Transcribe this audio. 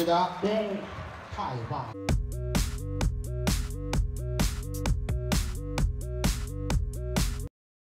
是的，对，太棒了。